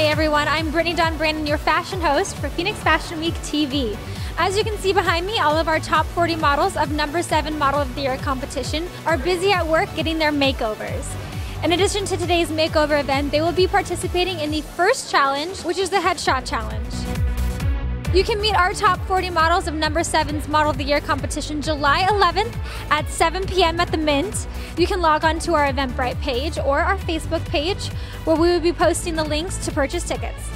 Hey everyone, I'm Brittany Dawn Brannon, your fashion host for Phoenix Fashion Week TV. As you can see behind me, all of our top 40 models of number 7 Model of the Year competition are busy at work getting their makeovers. In addition to today's makeover event, they will be participating in the first challenge, which is the Headshot Challenge. You can meet our top 40 models of number 7's Model of the Year competition July 11th at 7 p.m. at the Mint. You can log on to our Eventbrite page or our Facebook page where we will be posting the links to purchase tickets.